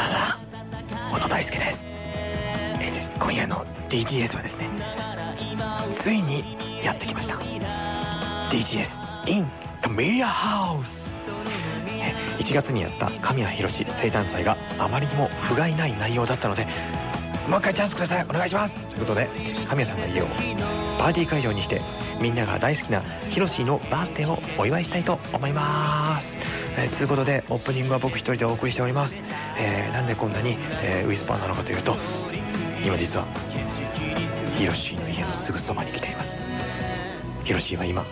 ばんは。小野大輔です。え今夜の DGS はですねついにやってきました。DGS in カミヤハウス1月にやった神谷博生誕祭があまりにも不甲斐ない内容だったのでもう一回チャンスください。お願いします。ということで神谷さんの家をパーティー会場にしてみんなが大好きなヒロシのバースデーをお祝いしたいと思います。えー、つうことでオープニングは僕一人でお送りしております、えーなんでこんなに、えーウィスパーなのかというと今実はヒロシの家のすぐそばに来ています。ヒロシは今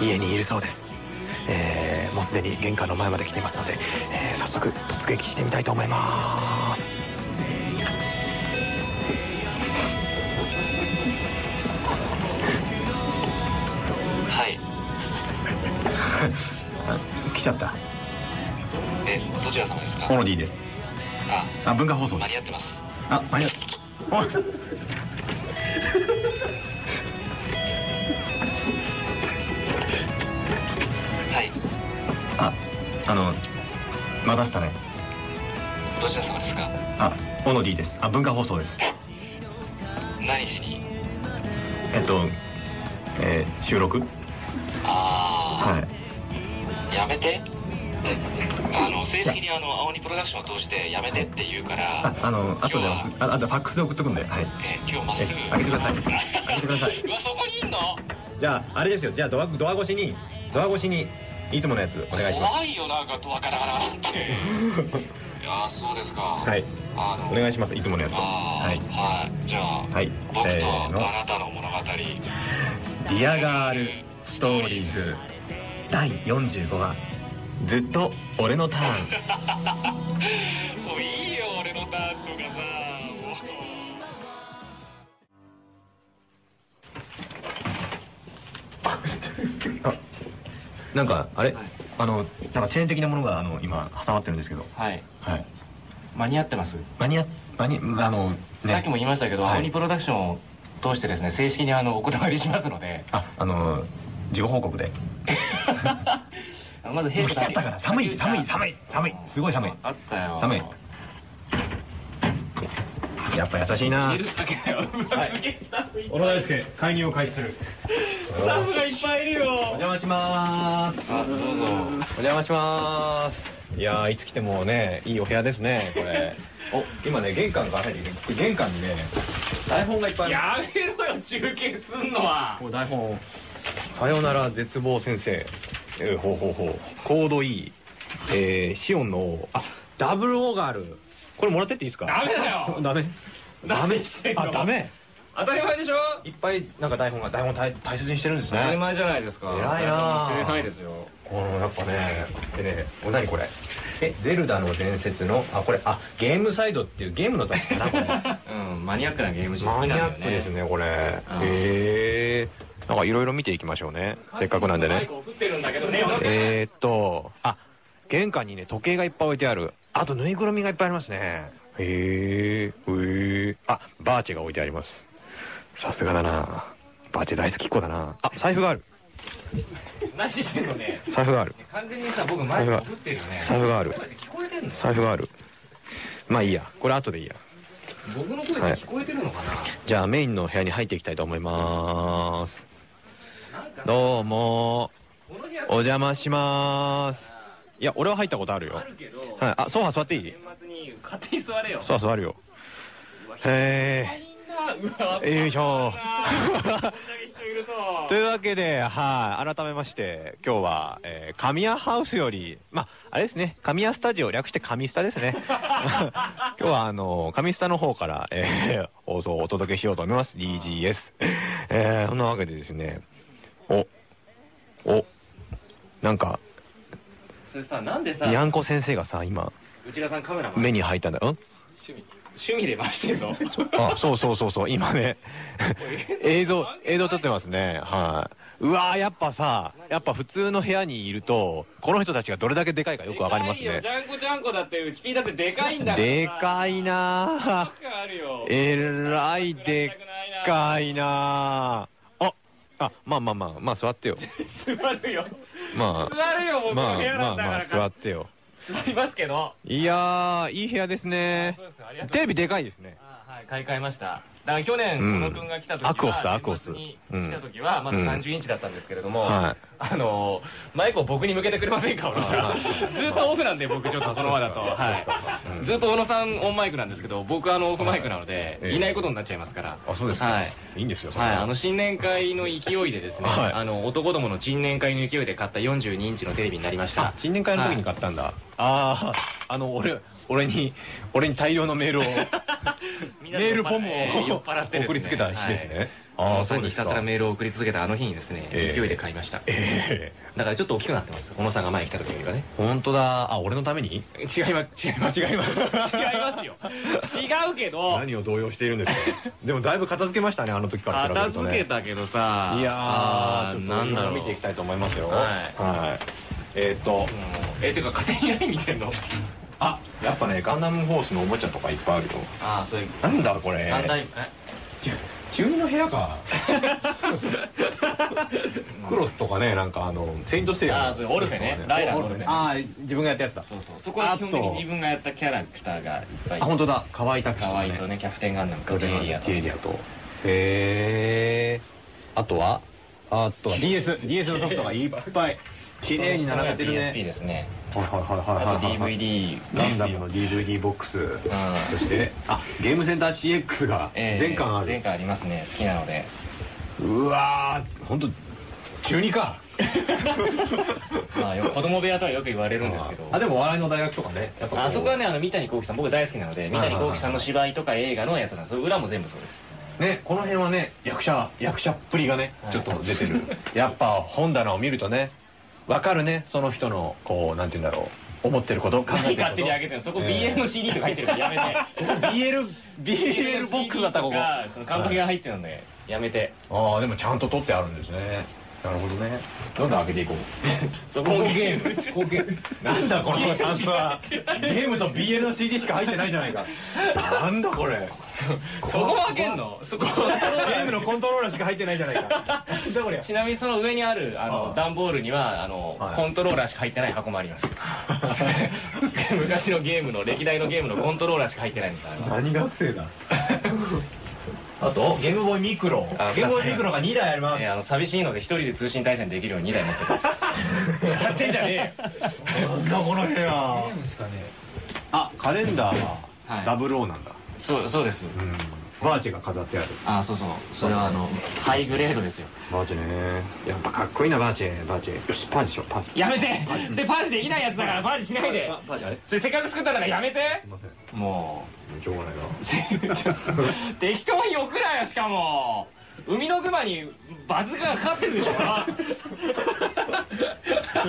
家にいるそうです。えーもうすでに玄関の前まで来ていますので、えー早速突撃してみたいと思います。はい。来ちゃった。え、どちら様ですか？オノディです。あ、あ文化放送間に合ってます。あ間に合うおい。はい。ああの待たせたね。どちら様ですか？あオノディです。あ文化放送です。何しに？えっとえー収録。あはい。ー、やめて。あの、正式にあの、青鬼プロダクションを通してやめてって言うから、ああの後でああとファックスで送っとくんではいえ今日まっすぐ。え開けてください開けてください うわ、そこにいんの？じゃああれですよじゃあドアドア越しにドア越しにいつものやつお願いします怖いよ、なんかドアからからって。いやー、そうですか。はいあの、お願いしますいつものやつはいはい。じゃあ、はい僕とあなたの物語。リアガールストーリーズ第45話。ずっと俺のターン。もういいよ、俺のターンとかさ。あなんかあれ、はい。あのなんかチェーン的なものがあの今挟まってるんですけど。はい。はい。間に合ってます、間に合間にあのね。さっきも言いましたけど、はい。青鬼プロダクションを通してですね、正式にあの、お断りしますので。ああの事後報告で。まず来ちゃったから。寒い寒い寒い寒い。すごい寒い。あったよ。寒い。やっぱ優しいな。い。小野大輔介入を開始する。スタッフがいっぱいいるおよ。邪魔しまーす。あ、どうぞ。お邪魔しまーす。いやーいつ来てもねいいお部屋ですねこれお今ね玄関から入ってきて玄関にね台本がいっぱいある。やめろよ、中継すんのは。こう台本さよなら絶望先生。えーほうほうほう。コード E えー、シオンのあダブル O がある。これもらってっていいですか？ダメだよ。ダメ？ダメしてんの？あダメ当たり前でしょ？いっぱいなんか台本が台本大大切にしてるんですね。当たり前じゃないですか。偉いなぁないですよ。このやっぱねでねお何これ。え？ゼルダの伝説のあこれあゲームサイドっていうゲームの雑誌かなこれ。うん、マニアックなゲーム好きなんマニアだよね。ックですねこれ。へうん。え。なんかいろいろ見ていきましょうね。せっかくなんでね。えーっとあ玄関にね時計がいっぱい置いてある。あとぬいぐるみがいっぱいありますね。へえへえあバーチェが置いてありますさすがだな。バーチェ大好きっ子だな。あ財布がある。何してんのね。財布がある。完全にさ、僕マイクを振ってるよね。財布がある。聞こえてんの？財布がある。まあいいや。これ後でいいや。僕の声って聞こえてるのかな、じゃあメインの部屋に入っていきたいと思います。なんか。どうも。お邪魔します。いや俺は入ったことあるよ。あるけど、はい。あソファ座っていい？年末に勝手に座れよ。ソファ座るよ。へえよいしょと。というわけで、はい、改めまして、今日は、えー、神谷ハウスより、まあ、あれですね、神谷スタジオ、略して神スタですね。今日は、あの、神スタの方から、えー、放送をお届けしようと思います。DGS。えー、そんなわけでですね、お、お、なんか、それさ、なんでさ、にゃんこ先生がさ、今、内田さんカメラ回目に入ったんだよ。ん？趣味、趣味で回してんの？あ、そうそうそうそう、今ね、映像、映像撮ってますね。はい。うわー、やっぱさ、やっぱ普通の部屋にいると、この人たちがどれだけでかいかよくわかりますねジ。ャンコジャンコだって、うちピーだってでかいんだからさ。でかいなー。えらいでっかいなー。あ、あ、まあまあまあ、まあ座ってよ。座るよ。ま座るよ、あ、僕まあの部屋なまあまあ、んだから。座ってよ。座りますけど。いやー、いい部屋ですねそうですかありがとう。テレビでかいですね。い、買い替えました。だから去年、うん小野くんが来た時は、アクオスだアクオス来た時は、まだうん30インチだったんですけれども、はいあのー、マイクを僕に向けてくれませんか、小野さん。はいずっとオフなんで、僕ちょっとそのままだと。はい。うんずっと小野さんオンマイクなんですけど、僕あのオフマイクなので、はいいないことになっちゃいますから。あ、そうですか。はい。いいんですよ、はい、あの新年会の勢いでですね、はいあの男どもの新年会の勢いで買った42インチのテレビになりましたあ、。新年会の時に買ったんだ。ああ、あの、俺、俺に、俺に大量のメールを、メメールボムを 送りつけた日ですねはいあーああ、そうですかひたすらメールを送り続けたあの日にですね、ええ勢いで買いました。えだからちょっと大きくなってます。小野さんが前に来た時よりはね。え本当だ。あ、俺のために？違います、違います。違います。違いますよ。違うけど、何を動揺しているんですかでもだいぶ片付けましたね、あの時から片。付けたけどさ、いやあー、ちょっとなんだろう。見ていきたいと思いますよ。はいはい。えーっとえ、てか家庭に何見てんの？あ、やっぱね、ガンダムホースのおもちゃとかいっぱいあるよ。ああ、そういう。なんだこれ。ガンダム、え？中二の部屋か。クロスとかね、なんかあの、セイントセイヤの。あーそれオルフェねライラのオルフェあー自分がやったやつだ。そうそう。そこは基本的に自分がやったキャラクターがいっぱい。あ、本当だ。河合拓司可愛いとね、キャプテンガンダムとテイエリアと。テイエリアと。へー。あとは？あとは DS。DS のソフトがいっぱい。綺麗に並べてる PSP ね。ですね。はいはいはいはいはい。あと DVD。ガンダムの DVD ボックス。そして、あ、ゲームセンター CX がええ全巻ある。全巻ありますね。好きなので。うわー、ほんと、中二か。まあ、よ子供部屋とはよく言われるんですけど。あ、でも笑いの大学とかね。やっぱあそこはね、あの、三谷幸喜さん、僕大好きなので、三谷幸喜さんの芝居とか映画のやつなんです。裏も全部そうです。ね、この辺はね、役者、役者っぷりがねは、いちょっと出てる。やっぱ本棚を見るとね、わかるね、その人の、こう、なんて言うんだろう、思ってること、考えてること。何勝手にあげてるの？そこ BL の CD とか入ってるからやめて。ここ BL、BL ボックスだった、ここ。がその完璧が入ってるので、やめて。ああ、でもちゃんと取ってあるんですね。なるほどね。どんどん開けていこう？そこもゲーム。ここゲーム。なんだこのタンスは。ゲームと BL の CD しか入ってないじゃないか。なんだこれ。そこも開けんの？そこゲームのコントローラーしか入ってないじゃないか。だこれ。ちなみにその上にある、ああの、あ段ボールには、あのはい、コントローラーしか入ってない箱もあります。昔のゲームの、歴代のゲームのコントローラーしか入ってないんです。何学生だあと、ゲームボーイミクロ。あゲームボーイミクロが2台あります。えーあの、寂しいので一人で通信対戦できるように2台持ってます。やってんじゃねえよ。なんだこの部屋。あ、カレンダーははいダブルオーなんだ。そう、そうです。うん。バーチが飾ってある。あ、そうそう。それはあの、ハイグレードですよ。バーチね。やっぱかっこいいな、バーチ。バーチ。よし、パージしよう、パージ。やめてそれパージできないやつだからパージしないであパージあれ？それせっかく作ったんだからやめてすいません。もしょうがないな。う、適当に置くなよ、しかも。海の熊にバズがかかってるでしょ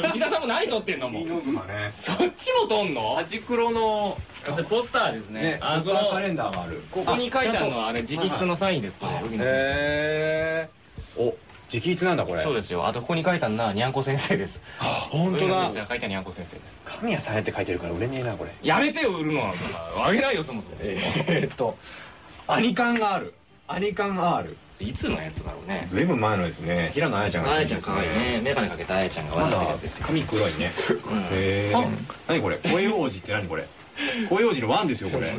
内田さんも何撮ってんのもう？の熊ね。そっちも撮んの？味黒の、ポスターですね。ね、あ、その、カレンダーがある。ここに書いてあるのはあれ直筆のサインですこれ、へー。お、直筆なんだ、これ。そうですよ。あとここに書いてあるのはにゃんこ先生です。あ本当だ書いたにゃんこ先生です。神谷さんやって書いてるから売れねえな、これ。やめてよ、売るのは。あげないよ、そもそも。えーっと、アニカンがある。アニカン R。いつのやつだろうね。ずいぶん前のですね。平野綾ちゃんが。あやちゃん可愛いね。メガネかけたあやちゃんがまだ笑ってるやつですよ。髪黒いね。うんへあー。何これ？声王子って何これ？声王子のワンですよ、これ。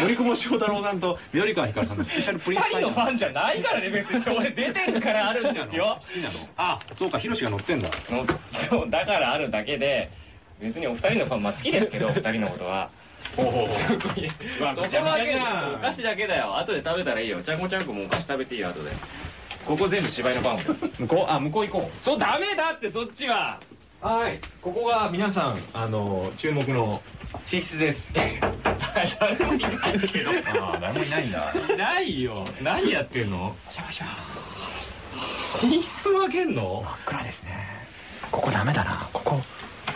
森久保祥太郎さんと緑川光さんのスペシャルプリンス二人のファンじゃないからね、別に。それ出てるからあるんですよ。好きなのあ、そうか、ヒロシが乗ってんだ。のそう、だからあるだけで、別にお二人のファン、まあ好きですけど、お二人のことは。ほうほうほすごい。う わそこぐちゃぐちゃだけじゃんお菓子だけだよ。後で食べたらいいよ。ちゃんこちゃんこもお菓子食べていいよ、後で。ここ全部芝居の番号。向こう、あ、向こう行こそう、ダメだって、そっちは。う。はい。ここが皆さん、あの、注目の寝室です。誰もいないけど。あー誰もいないんだいないよ。何やってんの？寝室も開けんの？真っ暗ですね。ここダメだな。ここ、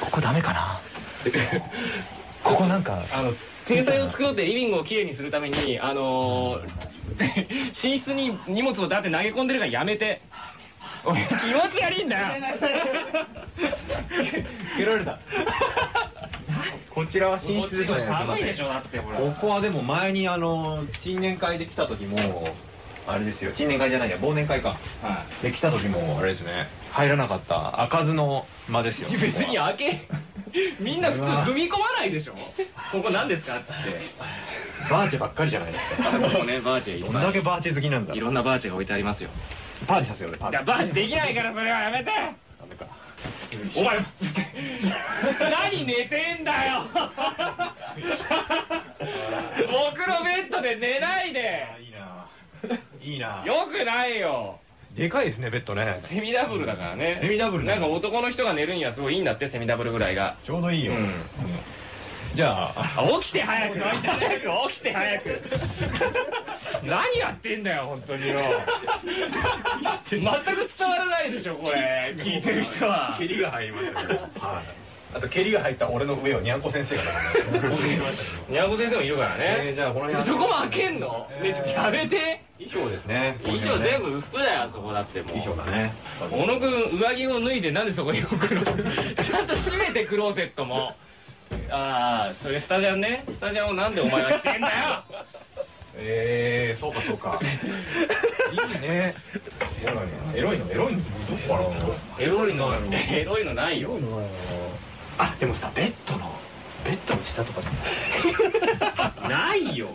ここダメかな。ここなんか、あの、天才を作ろうってリビングをきれいにするために、あのー、寝室に荷物をだって投げ込んでるからやめて。気持ち悪いんだよ。蹴られた。こちらは寝室ですね。寒いでしょ、だって、ほら。ここはでも前にあの、新年会で来た時も、あれですよ、新年会じゃないや、忘年会か。はで来た時も、あれですね、入らなかった開かずの間ですよ。い。別に開け、みんな普通踏み込まないでしょ？ここ何ですか？っつって。バーチェばっかりじゃないですか。そうねバーチェいっぱい。どんだけバーチェ好きなんだいろんなバーチェが置いてありますよ。パーティーさせようねパーティーいやバーチェできないからそれはやめて。ダメか。お前 何寝てんだよ。僕のベッドで寝ないで。いいな。いいな。よくないよでかいですねベッドね。セミダブルだからね。セミダブルなんか男の人が寝るにはすごいいいんだってセミダブルぐらいが。ちょうどいいよ、うん。うんじゃああ起きて早く。起きて早く。何やってんだよ本当によ。全く伝わらないでしょこれ。聞いてる人は。蹴りが入りましたけど、はい、あと蹴りが入った俺の上をにゃんこ先生がにゃんこ先生もいるからえーねじゃあこの辺そこも開けんの？ねちょっとやめて衣装ですね。衣装全部服だよあそこだってもう。衣装だね。小野くん上着を脱いでなんでそこに置くのちゃんと閉めてクローゼットも。ああそれスタジャンね。スタジャンをなんでお前は着てんだよ？えー、そうかそうか。いいね。エロいの。エロいのどこかエロいの。エロいの。ないよ。なあでもさベッドのベッドの下とかじゃない？ないよ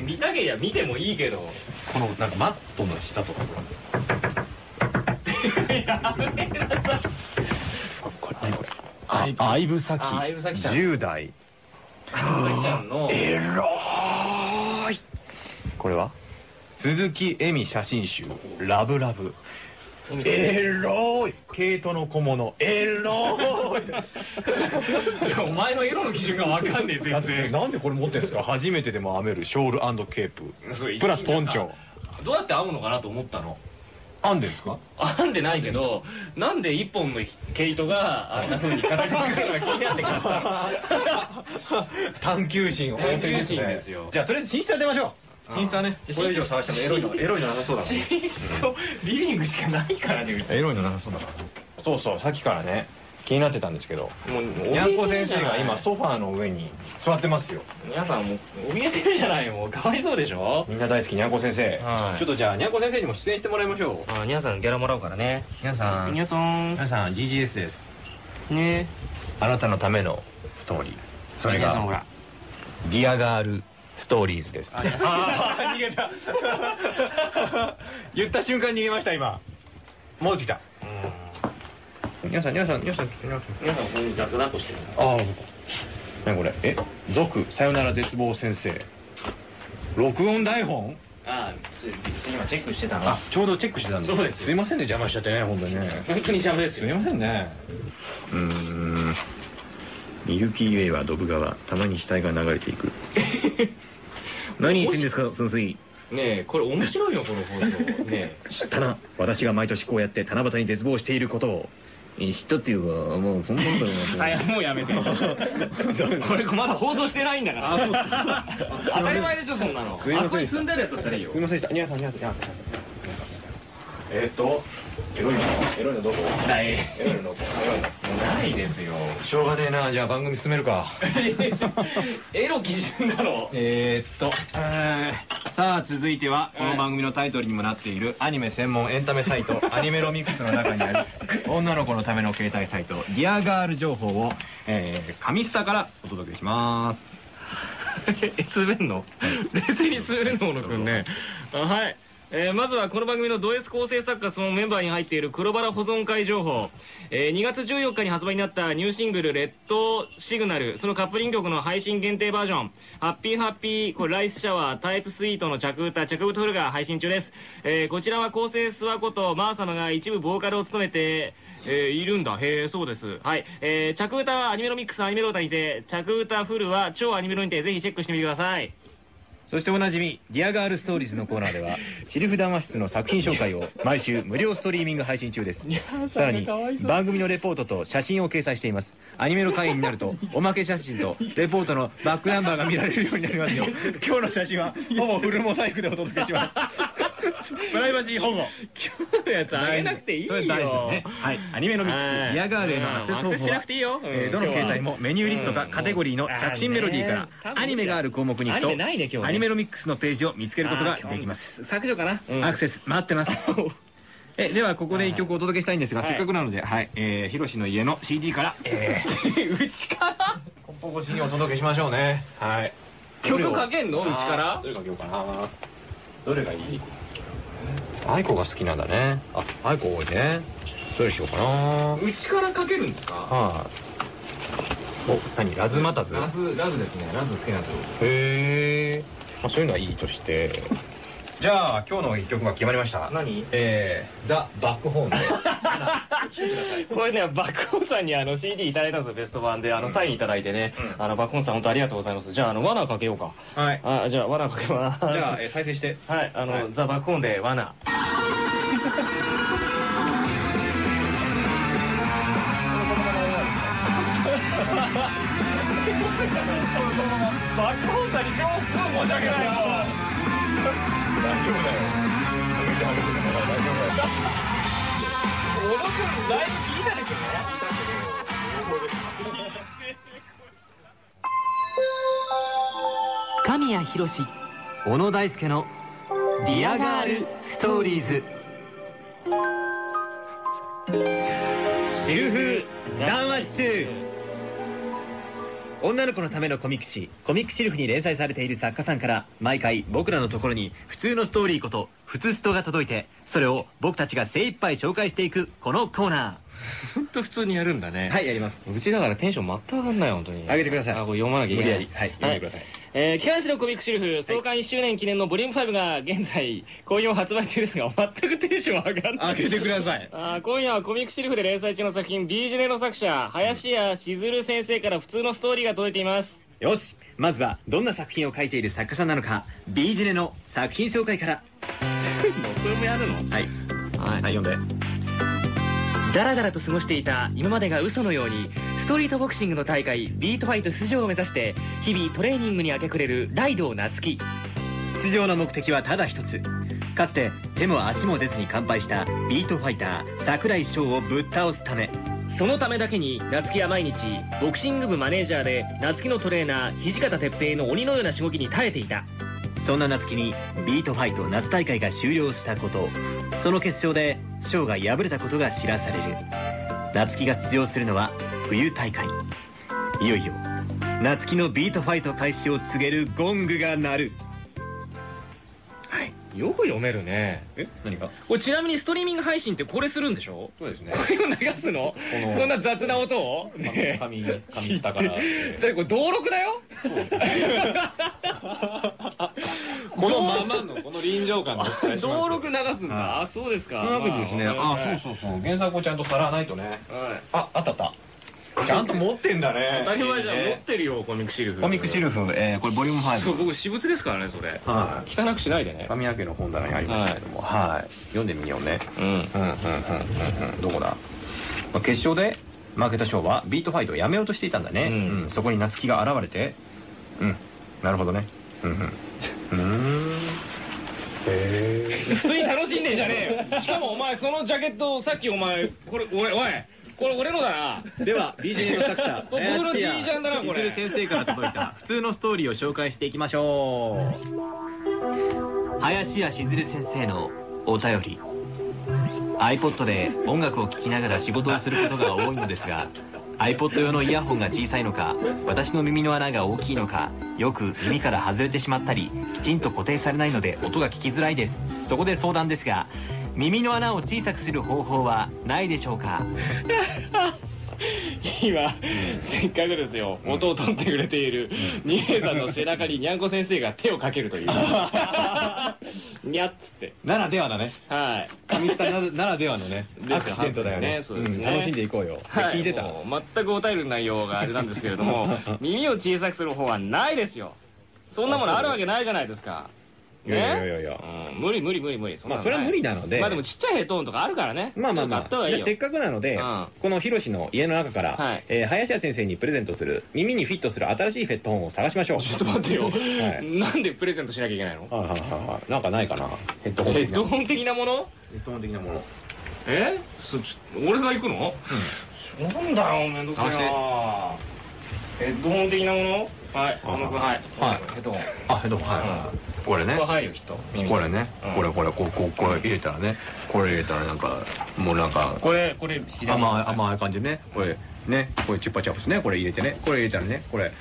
見たけりゃ見てもいいけど。このなんかマットの下とか。やめなさい。これ何これあ相武咲。あ相武咲ちゃん。10代。さきちゃんの。エローい。これは？鈴木恵美写真集「ラブラブ」エローい。毛糸の小物。エローい。お前のエロの基準がわかんねえ全然。なんでこれ持ってるんですか？初めてでも編めるショールケープ。プラスポンチョ。どうやって編むのかなと思ったの。編んでるんですか？編んでないけどなんで一本の毛糸があんな風に形作るのが気になってくる探求心旺盛です探求心ねですよ。じゃあとりあえず寝室当てましょうあ寝室はね。これ以上探してもエロいのエロいのなさそうだから寝室とリビングしかないからねうち。エロいのなさそうだからそうそうさっきからね。気になってたんですけど。もうにゃんこ先生が今ソファーの上に座ってますよ。皆さんもう怯えてるじゃないもう。かわいそうでしょ？みんな大好きにゃんこ先生、はい。ちょっとじゃあにゃんこ先生にも出演してもらいましょう。あ皆さんギャラもらおうからね。皆さん。皆さん。皆さん GGS です。ね。あなたのためのストーリー。それが皆さんほら「ディアガールストーリーズ」です。ああー逃げた。言った瞬間逃げました今。戻ってきた。皆さん皆さん皆さん皆さん皆さんこういう雑だとしてるああ何これ？え「続さよなら絶望先生」録音台本？ああすす今チェックしてたの。あちょうどチェックしてたんです。そうですよ。すいませんね邪魔しちゃってね本当にね。本当に邪魔ですすいませんね。うーん。ミルキーウェイはドブ川。たまに死体が流れていく 何言ってんですか先生ねえこれ面白いよこの放送。ね知ったな。私が毎年こうやって七夕に絶望していることを。え知ったっていうかもうそんなことえあいやもうやめて。これまだ放送してないんだから。当たり前でしょそんなの。すいませんあそこに積んでるやつだったらいいよ。すいませんでしたニャーさんニャーさん。ニャーさんえーっとエロいの？エロいのどこ？ない。エロいの？どこないですよ。しょうがねえな。じゃあ番組進めるか。エロ基準なの？えーっと、えーさあ続いてはこの番組のタイトルにもなっているアニメ専門エンタメサイト アニメロミックスの中にある女の子のための携帯サイトディアガール情報を、えー、上下からお届けします。え、滑んの？冷静に滑るの、小野くんね。あはい。えーまずはこの番組のド S 構成作家そのメンバーに入っている黒バラ保存会情報、えー2月14日に発売になったニューシングル「レッドシグナル」そのカップリング曲の配信限定バージョン「ハッピーハッピーこれライスシャワータイプスイートの着歌着歌フルが配信中です、えーこちらは構成諏訪ことマーサマが一部ボーカルを務めてえーいるんだ。へえ、そうです。はい。えー、着歌はアニメロミックスアニメロータにて、着歌フルは超アニメロにて、ぜひチェックしてみてください。そしておなじみ、ディアガールストーリーズのコーナーでは、シルフ談話室の作品紹介を毎週無料ストリーミング配信中です。さらに番組のレポートと写真を掲載しています。アニメの会員になると、おまけ写真とレポートのバックナンバーが見られるようになりますよ。今日の写真は、ほぼフルモザイクでお届けします。プライバシー保護。今日のやつあげなくていいよ。それ大事ですね。はい。アニメのミックス、はいディアガールへのアクセス方法どの携帯もメニューリストかカテゴリーの着信メロディーから、アニメがある項目に行くとアニメないね今日ねアニメロミックスのページを見つけることができます。削除かな、うんアクセス待ってます。え、ではここで一曲お届けしたいんですが、はいせっかくなので、はい、えー、ひろしの家の CD から、えー、うちから？コップ越しにお届けしましょうね。はい。曲かけんの？うちから？どれかけようかな。どれがいい？愛子が好きなんだね。あ、愛子多いね。どれしようかな。はうちからかけるんですか？い。お、何？ラズマタズ？ラズ、ラズですね。ラズ好きなんですよ。へえ。まあ、そういうのはいいとして。じゃあ、今日の一曲が決まりました。何？えー、ザ・バックホーンで。これね、バックホーンさんにあの CD いただいたんですよ、ベスト版で。あの、サインいただいてね。うんあの、バックホーンさん本当ありがとうございます。じゃあ、あの、罠かけようか。はい。あ、じゃあ、罠かけます。じゃあ、えー再生して。はい、あの、はいザ・バックホーンで罠。バックホーン申し訳ないよ。大丈夫だよ。小野くん、だいぶ聞いたですよね。神谷博史小野大輔のリアガールストーリーズシルフ談話室女の子のためのコミック誌コミックシルフに連載されている作家さんから毎回僕らのところに普通のストーリーこと普通ストが届いてそれを僕たちが精一杯紹介していくこのコーナほんと普通にやるんだね。ーはいやります。うちだからテンション全く上がんない、本当に。上げてください。あ、これ読まなきゃいけない。無理やり。はい読んでくださいえー、機関誌のコミックシルフ、創刊1周年記念のボリューム5が現在、好評発売中ですが、全くテンション上がんない。上げてください。あー今夜はコミックシルフで連載中の作品、ビージュネの作者、林家しずる先生から普通のストーリーが届いています。よし。まずはどんな作品を書いている作家さんなのか B ジネの作品紹介から。それもやるの？はい。ははい読んでダラダラと過ごしていた今までが嘘のようにストリートボクシングの大会ビートファイト出場を目指して日々トレーニングに明け暮れるライドウ夏樹出場の目的はただ一つ。かつて手も足も出ずに完敗したビートファイター桜井翔をぶっ倒すため。そのためだけに夏樹は毎日ボクシング部マネージャーで夏樹のトレーナー土方哲平の鬼のようなしごきに耐えていた。そんな夏希にビートファイト夏大会が終了したことその決勝で翔が敗れたことが知らされる夏希が出場するのは冬大会いよいよ夏希のビートファイト開始を告げるゴングが鳴る。よく読めるね。え？何かこれちなみにストリーミング配信ってこれするんでしょ？そうですね。これを流すの？のこんな雑な音を？ねえ紙紙下からだって これ登録だよ？そうですこのままのこの臨場感登録流すんだ、はい。あそうですか。というわけでですね、まあ。あ、そうそうそう、原作をちゃんとさらわないとね。はい。あ、あったあった。ちゃんと持ってんだね。当たり前じゃん、持ねってるよコミックシルフコミックシルフ、えー、これボリューム5。そう僕私物ですからねそれはい。汚くしないでね神谷家の本棚にありましたけども、はい。読んでみようね。うんうん、うん、うん、うん、うん。どこだ、まあ、決勝で負けた翔はビートファイトをやめようとしていたんだね。うんうん。そこに夏希が現れて、うん。なるほどね。うん、うん。うーん。へー。普通に楽しんでんじゃねえよしかもお前そのジャケットさっきお前これ俺おいこれ俺のだな。では BJ の作者 僕の G ジャンだなこれ。先生から届いた普通のストーリーを紹介していきましょう。林家しずる先生のお便り。iPod で音楽を聴きながら仕事をすることが多いのですが iPod 用のイヤホンが小さいのか私の耳の穴が大きいのかよく耳から外れてしまったりきちんと固定されないので音が聞きづらいです。そこで相談ですが耳の穴を小さくする方法はないでしょうか？今、せっかくですよ、音を取ってくれている、二平さんの背中ににゃんこ先生が手をかけるという。にゃっつって。ならではだね。はい。上地さんなならではのねアクシデントだよね。そうですね。ん楽しんでいこうよ、はい、聞いてた。全くお便りの内容があれなんですけれども、耳を小さくする方はないですよ。そんなものあるわけないじゃないですか。いやいやいやいやうん。無理無理無理無理。んなのまあそれは無理なので。まあでもちっちゃいヘッドホンとかあるからね。まあまあまあ。あせっかくなので、うん。このヒロシの家の中から、はい。えー林家先生にプレゼントする耳にフィットする新しいヘッドホンを探しましょう。ちょっと待ってよ、はい。なんでプレゼントしなきゃいけないの？はいはいはい。はいなんかないかな？ヘッドホンヘ的なッドホン的なもの？ヘッドホン的なもの。え？そちょ俺が行くの、なんだよ。めんどくさいな。ヘッドホン的なもの？はい。小野君はい。はい。ヘッドホン。あヘッドホン。はい。これね。これね。うん。これこれこうこうこれ入れたらね。これ入れたらなんかもうなんかこれこれ左。甘い甘い感じでね。これね。これチュッパチャプスね。これ入れてね。これ入れたらね。これ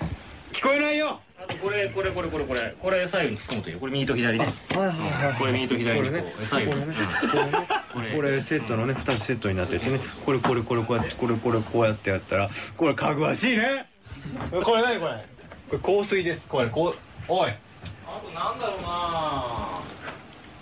聞こえないよ。あとこれこれこれこれこれ。これ左右に突っ込むといいよ。これ右と左ね。はいはいはい。これ右と左にこうこれね。左右これセットのね2つセットになっててね。これこれこれこうやってこれこれこうやってやったらこれかぐわしいね。これ何これ？これ香水です。これこうおい。あとなんだろうな。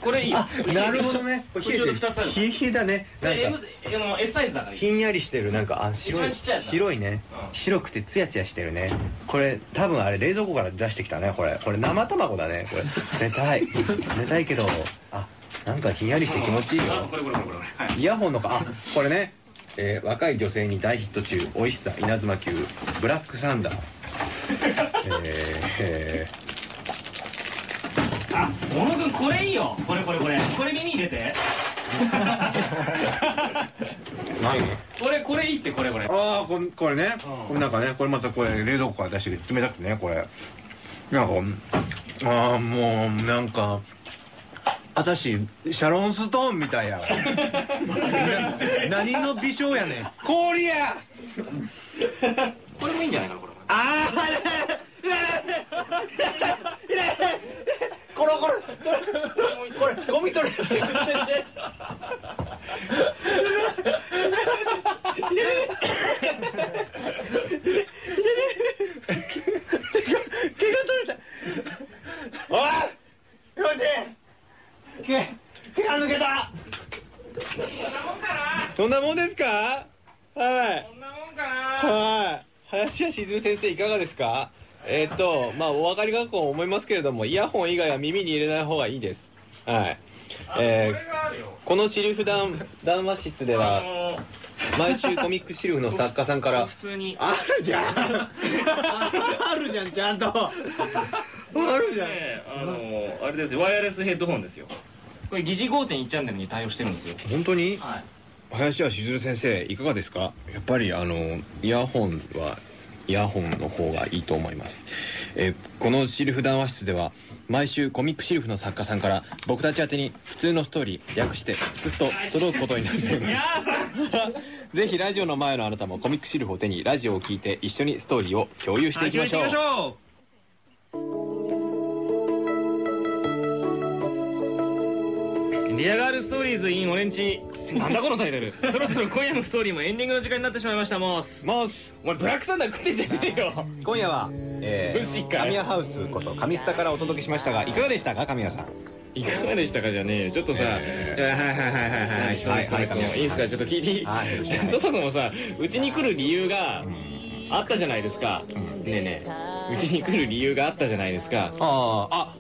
これいいよ。あなるほどね。これ冷えて2つある冷え冷えだね。なんか。S サイズだから。いいひんやりしてる。なんかあ白い。白いね。うん。白くてツヤツヤしてるね。これ多分あれ冷蔵庫から出してきたねこれ。これ生卵だね。これ。冷たい。冷たいけどあなんかひんやりして気持ちいいあよこれこれこれこれ。はい。イヤホンのか。あこれね、えー若い女性に大ヒット中。美味しさ。稲妻級。ブラックサンダーえー。えあ小野君これいいよ。これこれこれ。これ耳入れて。ー、何これこれいいってこれこれ。ああこれこれね、うん。これなんかねこれまたこれ冷蔵庫から出して冷たくてねこれ。なんかああもうなんか私シャロンストーンみたいや 何の美少やねん。氷や！これもいいんじゃないかなこれああこれこれこれゴミ取れ毛が取れたおいよし毛毛が抜けたそんなもんですか？はい。こんなもんかな。はい。林家しずる先生いかがですか？えーっと、まあお分かりかと思いますけれども、イヤホン以外は耳に入れない方がいいです。はい。あえー、このシリフ談談話室であは、の毎週コミックシリフの作家さんから普、通に。あるじゃん。あるじゃんちゃんと。あるじゃん。ねあのあれですよワイヤレスヘッドホンですよ。これ疑似5.1チャンネルに対応してるんですよ。本当に？はい林家しずる先生いかがですか？やっぱりあのイヤホンはイヤホンの方がいいと思います、えーこのシリフ談話室では毎週コミックシリフの作家さんから僕たち宛てに普通のストーリー訳してふつと届くことになっています。ぜひラジオの前のあなたもコミックシリフを手にラジオを聞いて一緒にストーリーを共有していきましょう。はい行きましょう。 Dear Girl Stories in オレンジなんだこのタイトル。そろそろ今夜のストーリーもエンディングの時間になってしまいました。モース。モース。お前ブラックサンダー食ってんじゃねえよ。今夜は、え無視かよ神谷ハウスこと神スタからお届けしましたがいかがでしたか神谷さん？いかがでしたかじゃねえよ。ちょっとさ、はいはいはいはいはいはい。はいいい。ですか？ちょっと聞いていい、はい。そもそもさうちに来る理由があったじゃないですか、ん。ねえねえ。うちに来る理由があったじゃないですか。あああ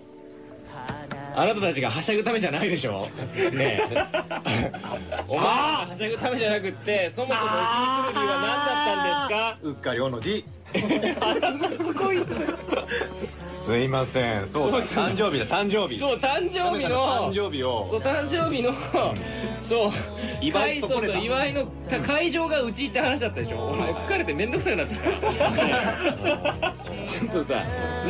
あなたたちがはしゃぐためじゃないでしょ？ねえ。お前はしゃぐためじゃなくってそもそもうちに来る理由は何だったんですか？うっかりおの字すごいすいません。そう誕生日だ。誕生日。そう誕生日の。誕生日を。そう誕生日の。そう。祝いそうそう祝いのた会場がうちって話だったでしょ。お前疲れて面倒くさくなってた。ちょっとさ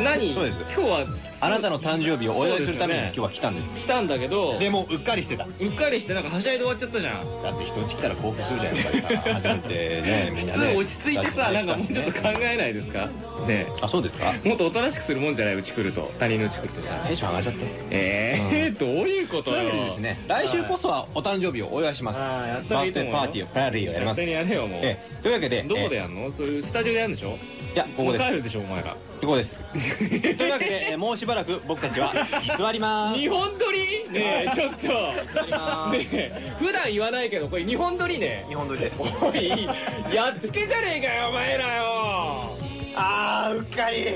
何？そうです。今日はあなたの誕生日をお祝いするために今日は来たんです。来たんだけどでもうっかりしてた。うっかりしてなんかはしゃいで終わっちゃったじゃん。だって人んち来たら興奮するじゃんやっぱりさ。初めてねみんなね。普通落ち着いてさなんかもうちょっと考えないですか？ねあそうですか？えもっとおとなしくするもんじゃないうち来ると。他人のうち来るとさテンション上がっちゃって。ええうん。どういうことよ。でですね来週こそはお誕生日をお祝いします。ああやったバースデーパーティーをパーティーをやります。勝手にやれよもう。ええ。というわけでどこでえやんの？そういうスタジオでやるんでしょ？いやここで帰るでしょお前らここです。というわけでえもうしばらく僕たちは居座ります。日本撮り？ねえちょっと。ねえ普段言わないけどこれ日本撮りね。日本撮りです。おいやっつけじゃねえかよお前らよ。あーうっかり。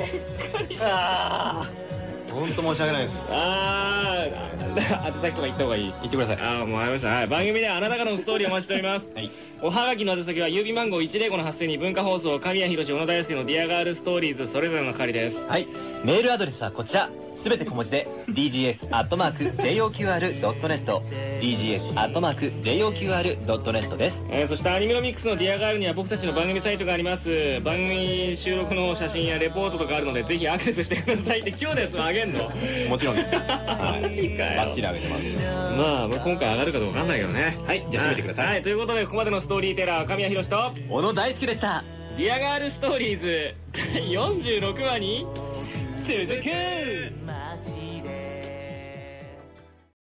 あー本当申し訳ないです。あー宛先とか言った方がいい。言ってください。ああもうありました。はい番組ではあなたからのストーリーをお待ちしております。はい。おはがきの宛先は郵便番号105の8000に文化放送神谷浩史小野大輔の Dear Girl Stories それぞれの係です。はい。メールアドレスはこちら。すべて小文字で、dgs.joqr.net。dgs.joqr.net です。えーそしてアニメのミックスの Dear Girl には僕たちの番組サイトがあります。番組収録の写真やレポートとかあるのでぜひアクセスしてくださいって今日のやつもあげんの？もちろんです。は いマジかよ。バッチリ上げてますまあもう今回上がるかどうかわかんないけどね。はい。じゃあ締めてください。はい、ということでここまでのストーリーテラー神谷博士と小野大輔でした。ディアガールストーリーズ第46話に続く